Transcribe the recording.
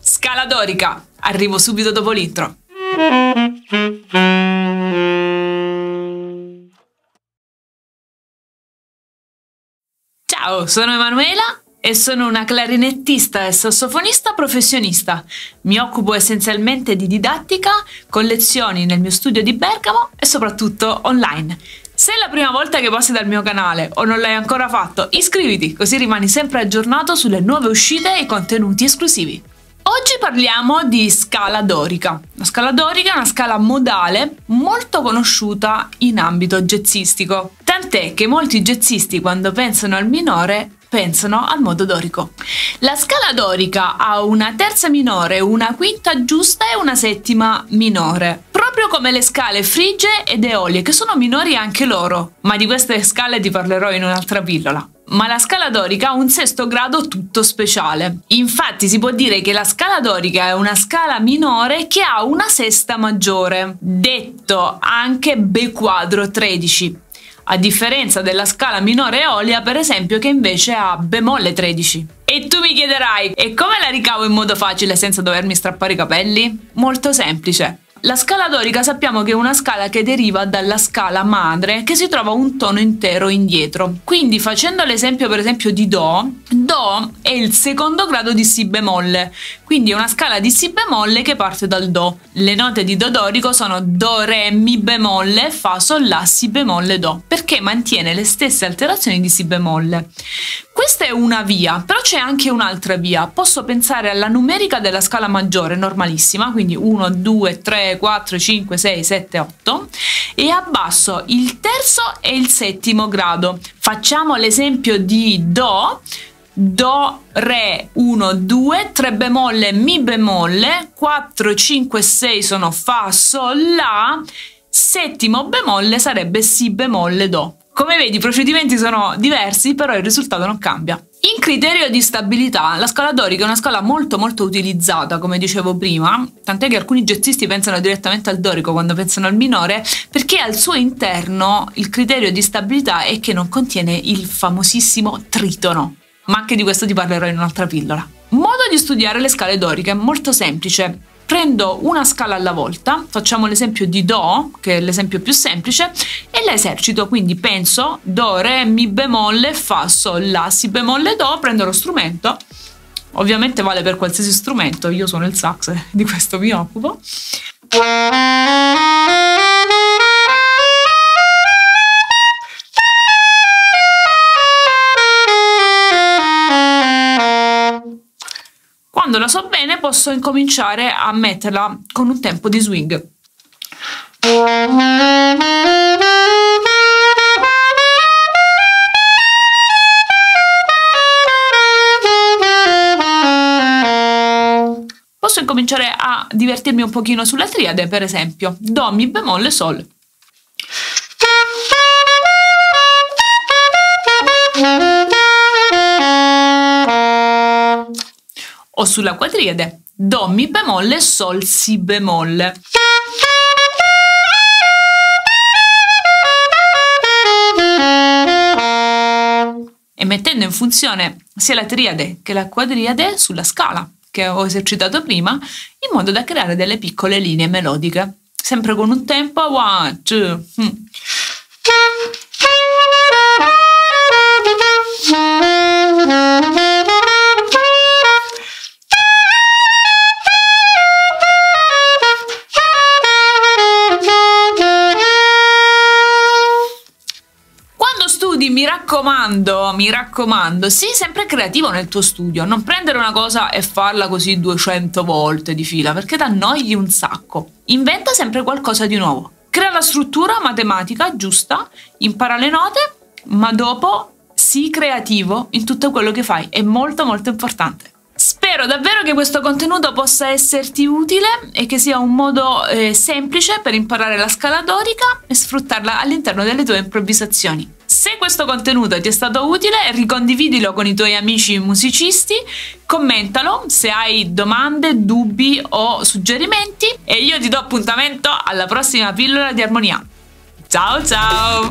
Scala dorica, arrivo subito dopo l'intro. Ciao, sono Emanuela e sono una clarinettista e sassofonista professionista. Mi occupo essenzialmente di didattica, con lezioni nel mio studio di Bergamo e soprattutto online. Se è la prima volta che passi dal mio canale o non l'hai ancora fatto, iscriviti così rimani sempre aggiornato sulle nuove uscite e contenuti esclusivi. Oggi parliamo di scala dorica. La scala dorica è una scala modale molto conosciuta in ambito jazzistico, tant'è che molti jazzisti quando pensano al minore pensano al modo dorico. La scala dorica ha una terza minore, una quinta giusta e una settima minore, proprio come le scale frigie ed eolie, che sono minori anche loro, ma di queste scale ti parlerò in un'altra pillola. Ma la scala dorica ha un sesto grado tutto speciale. Infatti si può dire che la scala dorica è una scala minore che ha una sesta maggiore, detto anche B quadro 13 a differenza della scala minore eolia per esempio che invece ha bemolle 13. E tu mi chiederai, e come la ricavo in modo facile senza dovermi strappare i capelli? Molto semplice. La scala dorica sappiamo che è una scala che deriva dalla scala madre che si trova un tono intero indietro. Quindi facendo l'esempio per esempio di Do, Do è il secondo grado di Si bemolle, quindi è una scala di Si bemolle che parte dal Do. Le note di Do dorico sono Do, Re, Mi bemolle, Fa, Sol, La, Si bemolle, Do, perché mantiene le stesse alterazioni di Si bemolle. Questa è una via, però c'è anche un'altra via. Posso pensare alla numerica della scala maggiore, normalissima, quindi 1, 2, 3, 4, 5, 6, 7, 8, e abbasso il terzo e il settimo grado. Facciamo l'esempio di Do, Do, Re, 1, 2, 3 bemolle, Mi bemolle, 4, 5, 6 sono Fa, Sol, La, settimo bemolle sarebbe Si bemolle, Do. Come vedi i procedimenti sono diversi, però il risultato non cambia. In criterio di stabilità, la scala dorica è una scala molto molto utilizzata, come dicevo prima, tant'è che alcuni jazzisti pensano direttamente al dorico quando pensano al minore, perché al suo interno il criterio di stabilità è che non contiene il famosissimo tritono. Ma anche di questo ti parlerò in un'altra pillola. Modo di studiare le scale doriche è molto semplice prendo una scala alla volta, facciamo l'esempio di Do, che è l'esempio più semplice, e la esercito, quindi penso Do, Re, Mi bemolle, Fa, Sol, La, Si bemolle, Do, prendo lo strumento, ovviamente vale per qualsiasi strumento, io sono il sax, di questo mi occupo. Quando la so bene posso incominciare a metterla con un tempo di swing. Posso incominciare a divertirmi un pochino sulla triade, per esempio, Do, Mi bemolle, Sol. o sulla quadriade Do Mi bemolle Sol Si bemolle. E mettendo in funzione sia la triade che la quadriade sulla scala che ho esercitato prima, in modo da creare delle piccole linee melodiche, sempre con un tempo 1, 2, studi, mi raccomando, mi raccomando, sii sempre creativo nel tuo studio, non prendere una cosa e farla così 200 volte di fila, perché t'annoi un sacco. Inventa sempre qualcosa di nuovo. Crea la struttura matematica giusta, impara le note, ma dopo sii creativo in tutto quello che fai, è molto molto importante. Spero davvero che questo contenuto possa esserti utile e che sia un modo eh, semplice per imparare la scala dorica e sfruttarla all'interno delle tue improvvisazioni. Se questo contenuto ti è stato utile, ricondividilo con i tuoi amici musicisti, commentalo se hai domande, dubbi o suggerimenti e io ti do appuntamento alla prossima pillola di armonia. Ciao ciao!